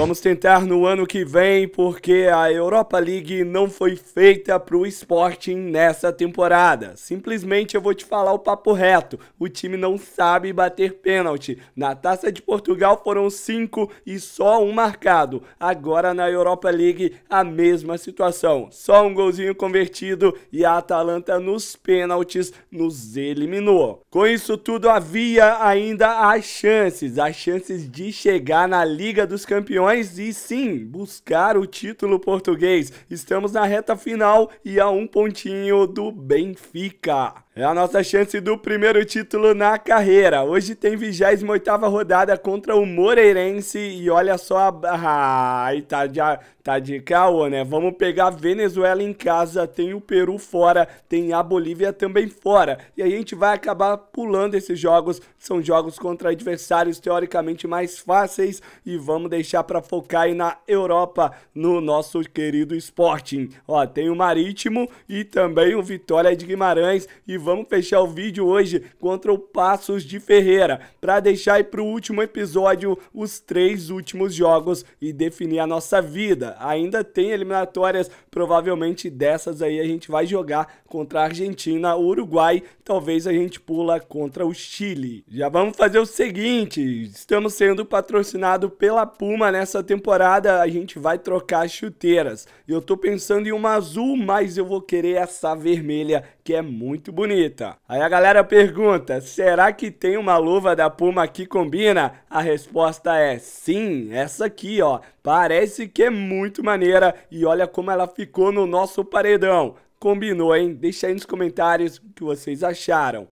Vamos tentar no ano que vem, porque a Europa League não foi feita para o Sporting nessa temporada. Simplesmente eu vou te falar o papo reto. O time não sabe bater pênalti. Na Taça de Portugal foram cinco e só um marcado. Agora na Europa League a mesma situação. Só um golzinho convertido e a Atalanta nos pênaltis nos eliminou. Com isso tudo havia ainda as chances, as chances de chegar na Liga dos Campeões campeões e sim, buscar o título português. Estamos na reta final e a um pontinho do Benfica. É a nossa chance do primeiro título na carreira. Hoje tem 28ª rodada contra o Moreirense e olha só, ai, tá de, tá de caô, né? Vamos pegar a Venezuela em casa, tem o Peru fora, tem a Bolívia também fora. E a gente vai acabar pulando esses jogos, são jogos contra adversários teoricamente mais fáceis e vamos deixar para focar aí na Europa, no nosso querido Sporting. Ó, tem o Marítimo e também o Vitória de Guimarães e vamos fechar o vídeo hoje contra o Passos de Ferreira, para deixar aí pro último episódio os três últimos jogos e definir a nossa vida. Ainda tem eliminatórias, provavelmente dessas aí a gente vai jogar contra a Argentina, o Uruguai, talvez a gente pula contra o Chile. Já vamos fazer o seguinte, estamos sendo patrocinados pela Puma nessa temporada, a gente vai trocar chuteiras. Eu tô pensando em uma azul, mas eu vou querer essa vermelha que é muito bonita. Aí a galera pergunta: será que tem uma luva da Puma que combina? A resposta é sim, essa aqui, ó. Parece que é muito maneira e olha como ela ficou no nosso paredão. Combinou, hein? Deixa aí nos comentários o que vocês acharam.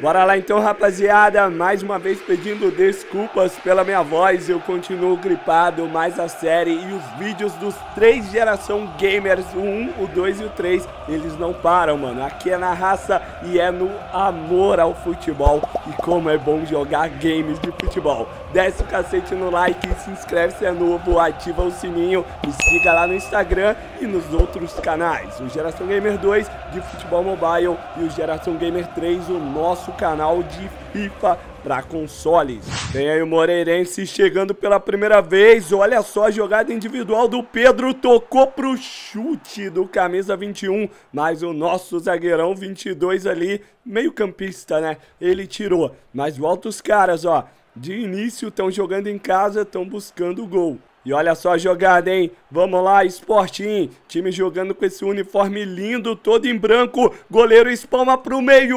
Bora lá então, rapaziada. Mais uma vez pedindo desculpas pela minha voz. Eu continuo gripado, mais a série e os vídeos dos três geração gamers, o 1, o 2 e o 3, eles não param, mano. Aqui é na raça e é no amor ao futebol. E como é bom jogar games de futebol. Desce o cacete no like, se inscreve se é novo, ativa o sininho, me siga lá no Instagram e nos outros canais. O Geração Gamer 2 de futebol mobile e o Geração Gamer 3, o nosso nosso canal de FIFA para consoles. Tem aí o Moreirense chegando pela primeira vez. Olha só a jogada individual do Pedro. Tocou pro chute do camisa 21. Mas o nosso zagueirão 22 ali, meio campista, né? Ele tirou. Mas volta os caras, ó. De início estão jogando em casa, estão buscando o gol. E olha só a jogada, hein? Vamos lá, Sporting. Time jogando com esse uniforme lindo, todo em branco. Goleiro espalma pro meio.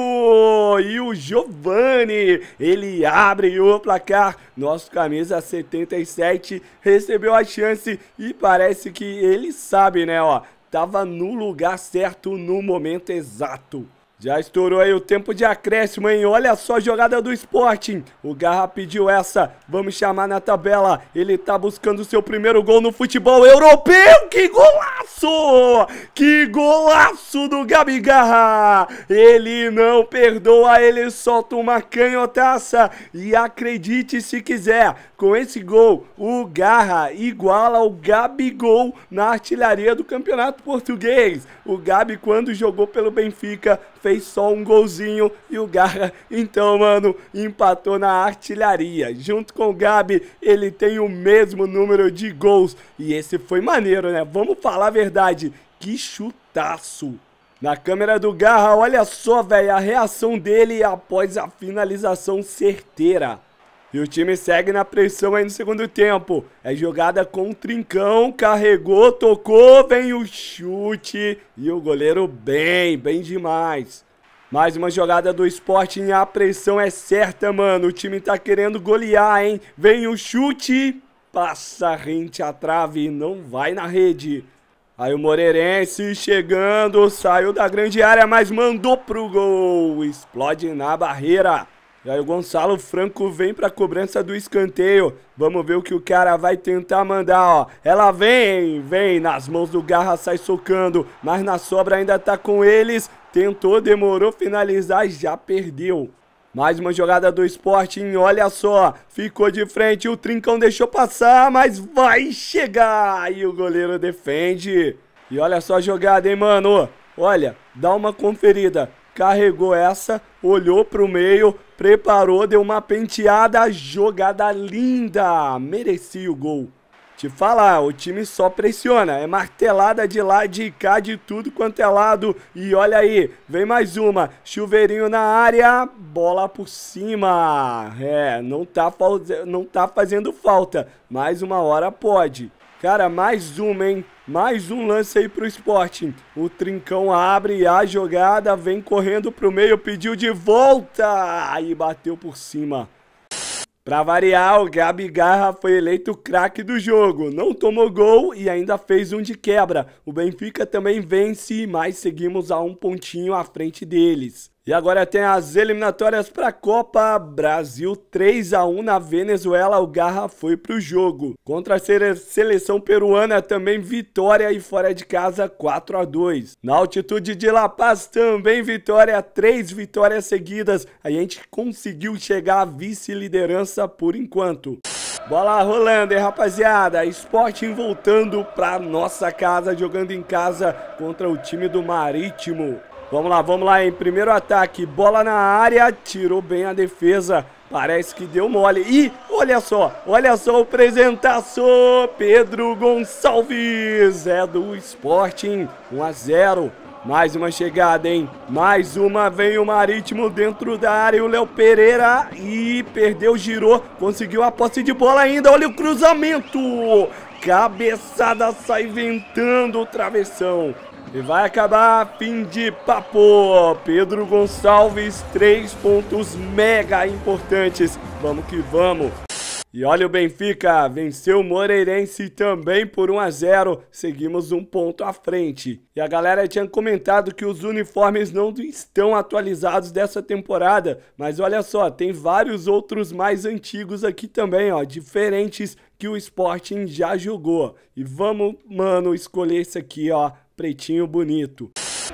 E o Giovani, ele abre o placar. Nosso camisa 77 recebeu a chance e parece que ele sabe, né, ó. Tava no lugar certo no momento exato. Já estourou aí o tempo de acréscimo, hein? Olha só a jogada do Sporting. O Garra pediu essa. Vamos chamar na tabela. Ele tá buscando seu primeiro gol no futebol europeu. Que golaço! Que golaço do Gabi Garra! Ele não perdoa, ele solta uma canhotaça. E acredite se quiser, com esse gol, o Garra iguala o Gabigol na artilharia do Campeonato Português. O Gabi, quando jogou pelo Benfica, fez fez só um golzinho e o Garra, então, mano, empatou na artilharia. Junto com o Gabi, ele tem o mesmo número de gols. E esse foi maneiro, né? Vamos falar a verdade. Que chutaço! Na câmera do Garra, olha só, velho, a reação dele após a finalização certeira. E o time segue na pressão aí no segundo tempo. É jogada com trincão, carregou, tocou, vem o chute. E o goleiro bem, bem demais. Mais uma jogada do Sporting, a pressão é certa, mano. O time tá querendo golear, hein? Vem o chute, passa rente à trave, não vai na rede. Aí o Moreirense chegando, saiu da grande área, mas mandou pro gol. Explode na barreira. E aí o Gonçalo Franco vem pra cobrança do escanteio. Vamos ver o que o cara vai tentar mandar, ó. Ela vem, vem nas mãos do Garra, sai socando. Mas na sobra ainda tá com eles. Tentou, demorou finalizar, já perdeu. Mais uma jogada do Sporting, olha só, ficou de frente, o Trincão deixou passar, mas vai chegar! E o goleiro defende. E olha só a jogada, hein, mano? Olha, dá uma conferida. Carregou essa, olhou pro meio, preparou, deu uma penteada, jogada linda, merecia o gol. Te falar, o time só pressiona, é martelada de lá, de cá, de tudo quanto é lado. E olha aí, vem mais uma, chuveirinho na área, bola por cima. É, não tá, não tá fazendo falta, mais uma hora pode. Cara, mais uma, hein? Mais um lance aí pro Sporting. O Trincão abre a jogada, vem correndo pro meio, pediu de volta. Aí bateu por cima. Pra variar, o Gabi Garra foi eleito craque do jogo. Não tomou gol e ainda fez um de quebra. O Benfica também vence, mas seguimos a um pontinho à frente deles. E agora tem as eliminatórias para a Copa Brasil 3 a 1 na Venezuela. O Garra foi pro jogo. Contra a seleção peruana também vitória e fora de casa 4 a 2. Na altitude de La Paz também vitória, três vitórias seguidas. A gente conseguiu chegar à vice-liderança por enquanto. Bola rolando, hein, rapaziada? Sporting voltando pra nossa casa, jogando em casa contra o time do Marítimo. Vamos lá, vamos lá, em primeiro ataque, bola na área, tirou bem a defesa, parece que deu mole. E olha só, olha só o apresentaço, Pedro Gonçalves, é do Sporting, 1 a 0. Mais uma chegada, hein? Mais uma, vem o Marítimo dentro da área, o Léo Pereira e perdeu, girou, conseguiu a posse de bola ainda, olha o cruzamento! Cabeçada sai ventando o travessão. E vai acabar fim de papo. Pedro Gonçalves, três pontos mega importantes. Vamos que vamos. E olha o Benfica, venceu o Moreirense também por 1 a 0. Seguimos um ponto à frente. E a galera tinha comentado que os uniformes não estão atualizados dessa temporada, mas olha só, tem vários outros mais antigos aqui também, ó, diferentes que o Sporting já jogou. E vamos, mano, escolher esse aqui, ó, pretinho bonito.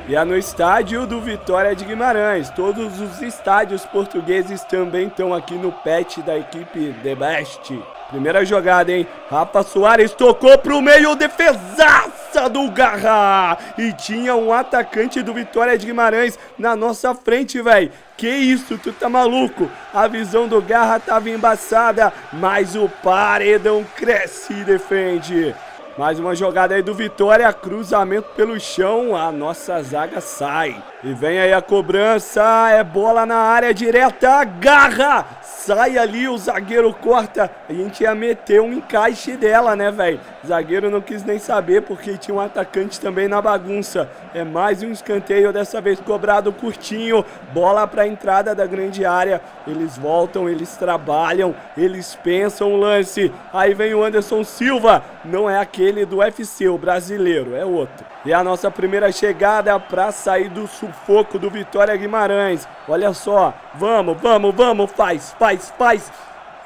E é no estádio do Vitória de Guimarães. Todos os estádios portugueses também estão aqui no pet da equipe The Best. Primeira jogada, hein? Rafa Soares tocou pro meio, defesaça do Garra! E tinha um atacante do Vitória de Guimarães na nossa frente, velho. Que isso, tu tá maluco? A visão do Garra tava embaçada, mas o paredão cresce e defende. Mais uma jogada aí do Vitória, cruzamento pelo chão, a nossa zaga sai. E vem aí a cobrança, é bola na área direta, garra! Sai ali, o zagueiro corta. A gente ia meter um encaixe dela, né, velho? Zagueiro não quis nem saber porque tinha um atacante também na bagunça. É mais um escanteio, dessa vez cobrado curtinho. Bola para entrada da grande área. Eles voltam, eles trabalham, eles pensam o lance. Aí vem o Anderson Silva. Não é aquele do UFC, o brasileiro, é outro. E a nossa primeira chegada para sair do sufoco do Vitória Guimarães. Olha só, vamos, vamos, vamos, faz, faz, faz.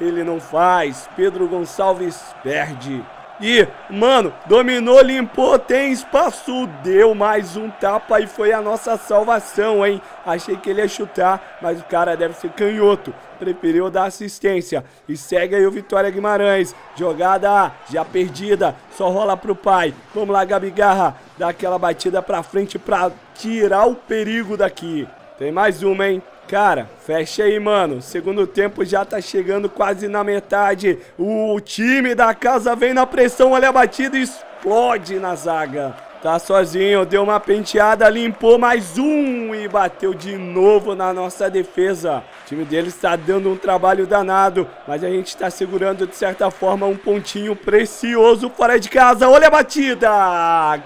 Ele não faz. Pedro Gonçalves perde. E, mano, dominou, limpou, tem espaço, deu mais um tapa e foi a nossa salvação, hein? Achei que ele ia chutar, mas o cara deve ser canhoto. Preferiu dar assistência. E segue aí o Vitória Guimarães. Jogada já perdida, só rola pro pai. Vamos lá, Gabi Garra. Dá aquela batida pra frente pra tirar o perigo daqui. Tem mais uma, hein? Cara, fecha aí, mano. Segundo tempo já tá chegando quase na metade. O time da casa vem na pressão, olha a batida e explode na zaga. Tá sozinho, deu uma penteada, limpou mais um e bateu de novo na nossa defesa. O time dele está dando um trabalho danado, mas a gente está segurando de certa forma um pontinho precioso fora de casa. Olha a batida!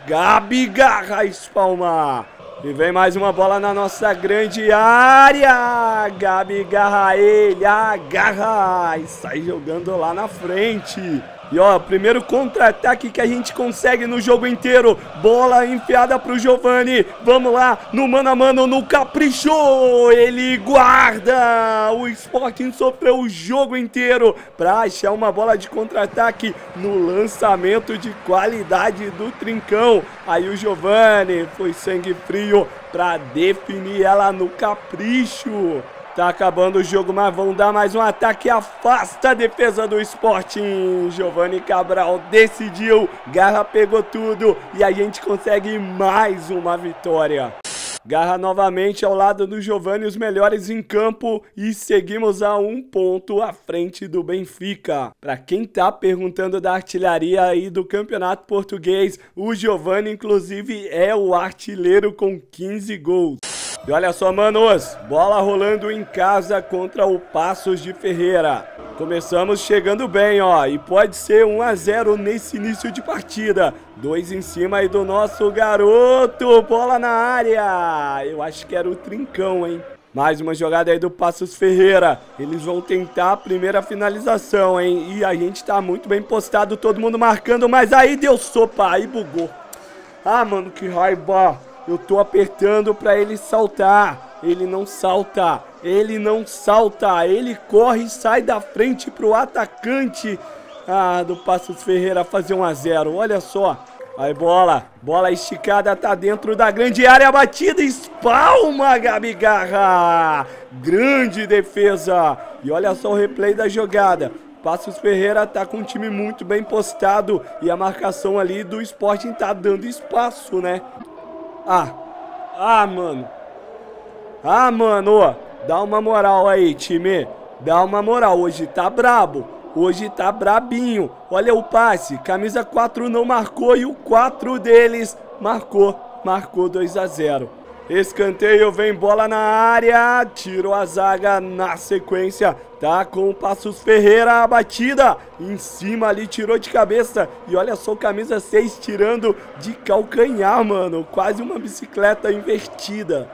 Gabi Garra espalma. E vem mais uma bola na nossa grande área. Gabi garra ele, agarra e sai jogando lá na frente. E ó, primeiro contra-ataque que a gente consegue no jogo inteiro. Bola enfiada pro Giovani. Vamos lá, no mano a mano, no capricho. Ele guarda. O Sporting sofreu o jogo inteiro pra achar uma bola de contra-ataque no lançamento de qualidade do Trincão. Aí o Giovani foi sangue frio pra definir ela no capricho. Tá acabando o jogo, mas vão dar mais um ataque. Afasta a defesa do Sporting. Giovanni Cabral decidiu. Garra pegou tudo. E a gente consegue mais uma vitória. Garra novamente ao lado do Giovani, os melhores em campo e seguimos a um ponto à frente do Benfica. Para quem tá perguntando da artilharia aí do Campeonato Português, o Giovani inclusive é o artilheiro com 15 gols. E olha só, manos, bola rolando em casa contra o Passos de Ferreira. Começamos chegando bem, ó, e pode ser 1 a 0 nesse início de partida. Dois em cima aí do nosso garoto, bola na área. Eu acho que era o Trincão, hein? Mais uma jogada aí do Passos Ferreira. Eles vão tentar a primeira finalização, hein? E a gente tá muito bem postado, todo mundo marcando, mas aí deu sopa, aí bugou. Ah, mano, que raiva. Eu tô apertando para ele saltar. Ele não salta. Ele não salta. Ele corre e sai da frente pro atacante. Ah, do Passos Ferreira fazer 1 a 0. Olha só. Aí bola, bola esticada, tá dentro da grande área, batida, espalma Gabi Garra, grande defesa, e olha só o replay da jogada, Passos Ferreira tá com um time muito bem postado, e a marcação ali do Sporting tá dando espaço, né, ah, ah, mano. Ah, mano, dá uma moral aí, time. Dá uma moral, hoje tá brabo. Hoje tá brabinho. Olha o passe, camisa 4 não marcou e o 4 deles marcou. Marcou 2 a 0. Escanteio, vem bola na área, tirou a zaga na sequência, tá com o Passos Ferreira a batida, em cima ali, tirou de cabeça, e olha só o camisa 6 tirando de calcanhar, mano, quase uma bicicleta invertida.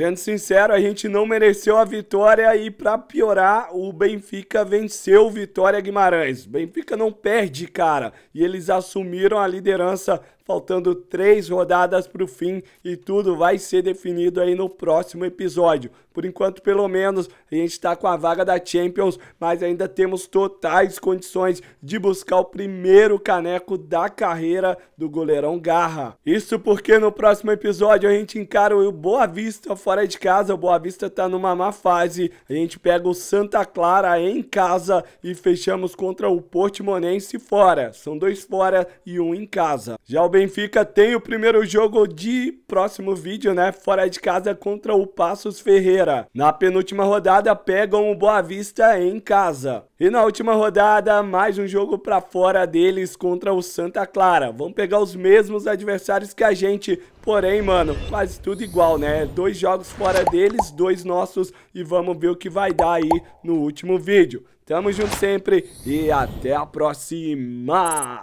Sendo sincero, a gente não mereceu a vitória e para piorar, o Benfica venceu Vitória Guimarães. Benfica não perde, cara, e eles assumiram a liderança faltando três rodadas para o fim e tudo vai ser definido aí no próximo episódio. Por enquanto, pelo menos, a gente está com a vaga da Champions, mas ainda temos totais condições de buscar o primeiro caneco da carreira do goleirão Garra. Isso porque no próximo episódio a gente encara o Boa Vista fora de casa. O Boa Vista está numa má fase. A gente pega o Santa Clara em casa e fechamos contra o Portimonense fora. São dois fora e um em casa. Já o Benfica tem o primeiro jogo de próximo vídeo, né? Fora de casa contra o Passos Ferreira. Na penúltima rodada, pegam o Boa Vista em casa. E na última rodada, mais um jogo para fora deles contra o Santa Clara. Vão pegar os mesmos adversários que a gente, porém, mano, quase tudo igual, né? Dois jogos fora deles, dois nossos e vamos ver o que vai dar aí no último vídeo. Tamo junto sempre e até a próxima!